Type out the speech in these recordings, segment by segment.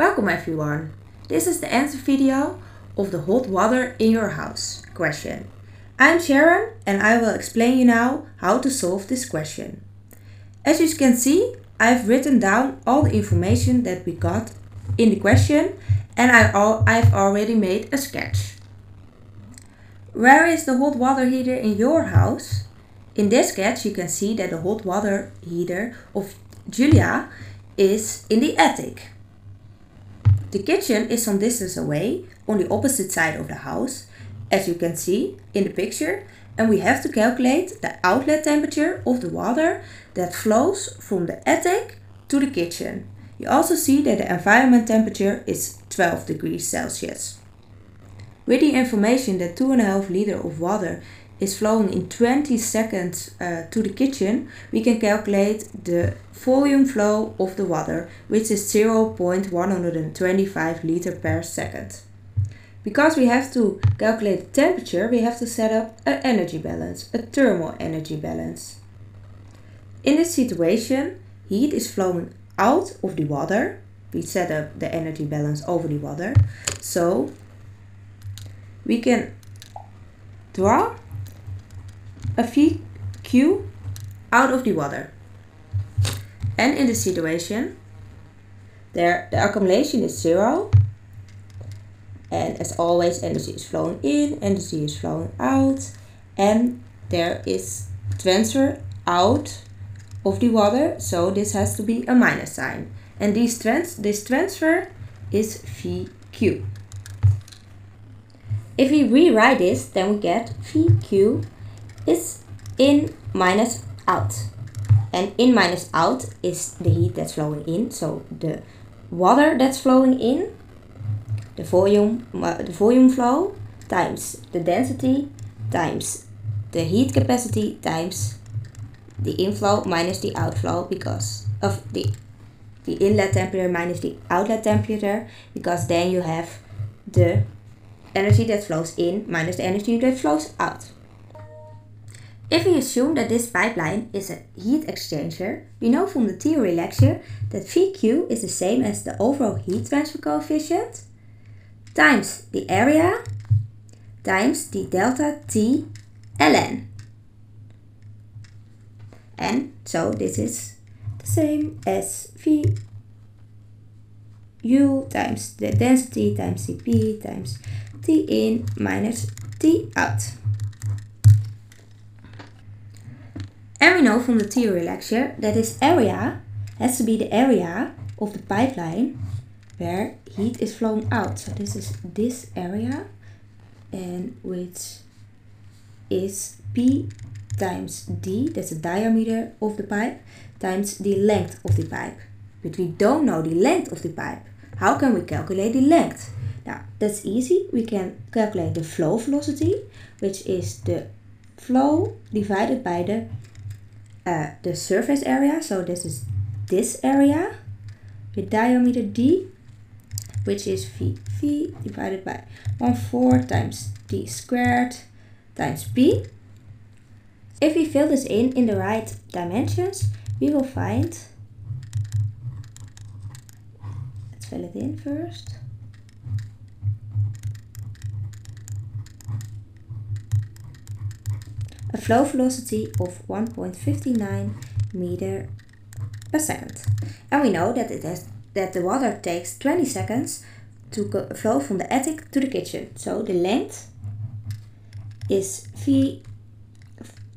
Welcome everyone. This is the answer video of the hot water in your house question. I'm Sharon and I will explain you now how to solve this question. As you can see, I've written down all the information that we got in the question and I I've already made a sketch. Where is the hot water heater in your house? In this sketch you can see that the hot water heater of Julia is in the attic. The kitchen is some distance away on the opposite side of the house, as you can see in the picture, and we have to calculate the outlet temperature of the water that flows from the attic to the kitchen. You also see that the environment temperature is 12 degrees Celsius. With the information that 2.5 liter of water is flowing in 20 seconds uh, to the kitchen, we can calculate the volume flow of the water, which is 0.125 liter per second. Because we have to calculate the temperature, we have to set up an energy balance, a thermal energy balance. In this situation, heat is flowing out of the water. We set up the energy balance over the water. So we can draw a VQ out of the water. And in this situation, there the accumulation is zero. And as always, energy is flowing in, energy is flowing out. And there is transfer out of the water. So this has to be a minus sign. And this, trans this transfer is VQ. If we rewrite this, then we get VQ is in minus out. And in minus out is the heat that's flowing in. So the water that's flowing in, the volume, uh, the volume flow times the density times the heat capacity times the inflow minus the outflow because of the the inlet temperature minus the outlet temperature because then you have the energy that flows in minus the energy that flows out. If we assume that this pipeline is a heat exchanger, we know from the theory lecture that VQ is the same as the overall heat transfer coefficient times the area times the delta T ln. And so this is the same as V U times the density times Cp times T in minus T out. And we know from the theory lecture that this area has to be the area of the pipeline where heat is flowing out. So this is this area and which is P times D, that's the diameter of the pipe, times the length of the pipe. But we don't know the length of the pipe. How can we calculate the length? Now, that's easy. We can calculate the flow velocity, which is the flow divided by the the surface area. So this is this area with diameter d, which is v, v divided by 1 4 times d squared times b. If we fill this in in the right dimensions, we will find, let's fill it in first. Flow velocity of 1.59 meter per second. And we know that it has that the water takes 20 seconds to go, flow from the attic to the kitchen. So the length is V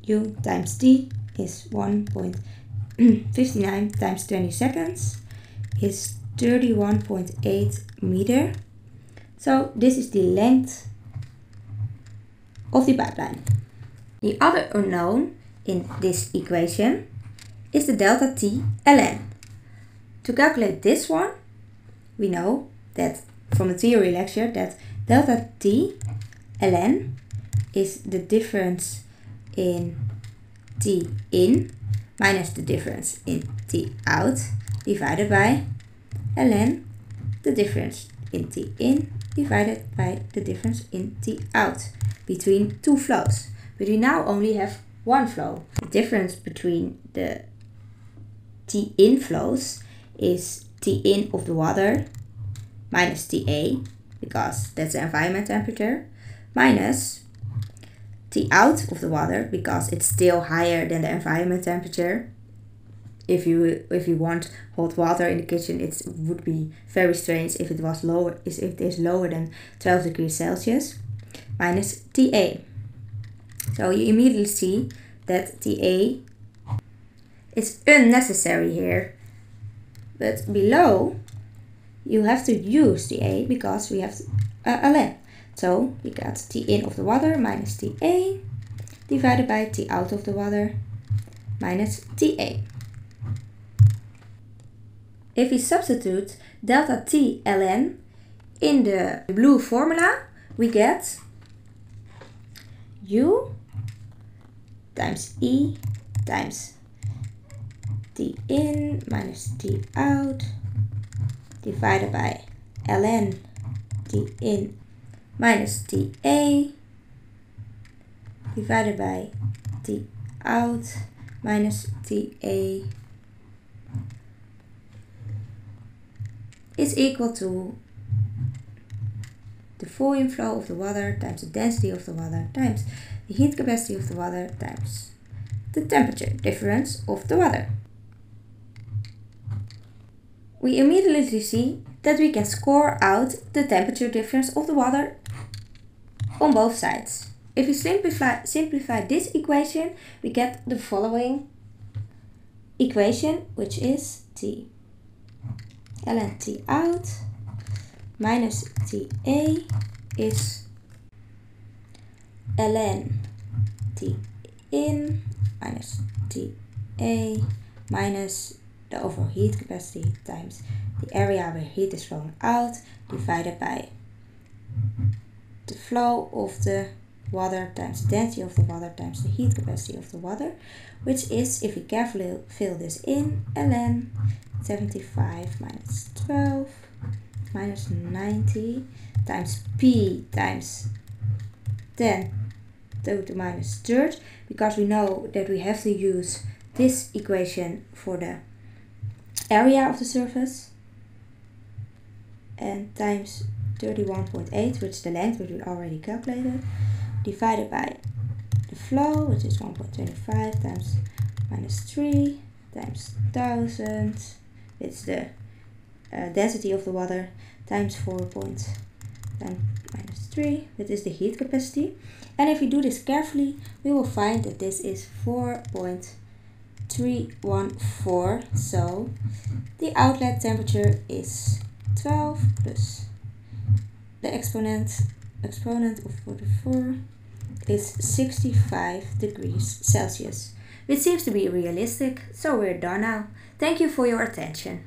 U times T is 1.59 times 20 seconds is 31.8 meter. So this is the length of the pipeline. The other unknown in this equation is the delta T ln. To calculate this one, we know that from a theory lecture that delta T ln is the difference in T in minus the difference in T out divided by ln the difference in T in divided by the difference in T out between two flows but we now only have one flow. The difference between the T in flows is T in of the water minus TA, because that's the environment temperature, minus T out of the water, because it's still higher than the environment temperature. If you if you want hot water in the kitchen, it would be very strange if it was lower if it is lower than 12 degrees Celsius, minus TA. So you immediately see that TA is unnecessary here. But below, you have to use TA because we have a ln. So we got T in of the water minus TA divided by T out of the water minus TA. If we substitute delta T ln in the blue formula, we get U times E times T in minus T out divided by ln T in minus TA divided by T out minus TA is equal to the volume flow of the water times the density of the water times the heat capacity of the water times the temperature difference of the water. We immediately see that we can score out the temperature difference of the water on both sides. If we simplify, simplify this equation, we get the following equation, which is T ln T out minus TA is ln T in minus TA minus the overall heat capacity times the area where heat is flowing out divided by the flow of the water times the density of the water times the heat capacity of the water, which is, if we carefully fill this in, ln 75 minus 12 minus 90 times p times 10 to the minus third, because we know that we have to use this equation for the area of the surface. And times 31.8 which is the length which we already calculated divided by the flow which is 1.25 times minus 3 times 1000 it's the uh, density of the water times 4.10 minus 3 that is the heat capacity and if we do this carefully we will find that this is 4.314 so the outlet temperature is 12 plus the exponent exponent of 44 is 65 degrees Celsius, which seems to be realistic, so we're done now. Thank you for your attention.